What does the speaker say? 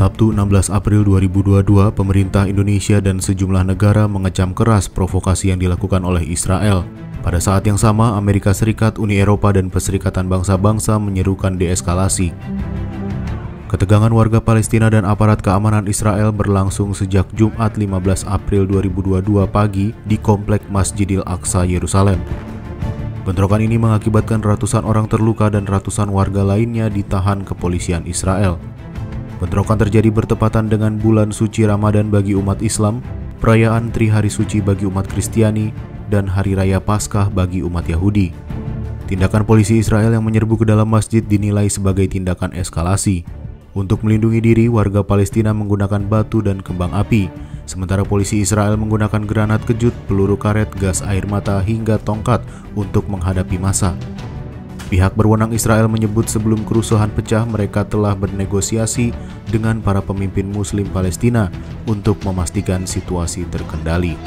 Sabtu 16 April 2022, pemerintah Indonesia dan sejumlah negara mengecam keras provokasi yang dilakukan oleh Israel. Pada saat yang sama, Amerika Serikat, Uni Eropa, dan Perserikatan Bangsa-Bangsa menyerukan deeskalasi. Ketegangan warga Palestina dan aparat keamanan Israel berlangsung sejak Jumat 15 April 2022 pagi di Komplek Masjidil Aqsa, Yerusalem. Bentrokan ini mengakibatkan ratusan orang terluka dan ratusan warga lainnya ditahan kepolisian Israel. Bentrokan terjadi bertepatan dengan bulan suci Ramadan bagi umat Islam, perayaan Tri Hari Suci bagi umat Kristiani, dan Hari Raya Paskah bagi umat Yahudi. Tindakan polisi Israel yang menyerbu ke dalam masjid dinilai sebagai tindakan eskalasi. Untuk melindungi diri, warga Palestina menggunakan batu dan kembang api, sementara polisi Israel menggunakan granat kejut, peluru karet, gas air mata, hingga tongkat untuk menghadapi massa. Pihak berwenang Israel menyebut sebelum kerusuhan pecah mereka telah bernegosiasi dengan para pemimpin muslim Palestina untuk memastikan situasi terkendali.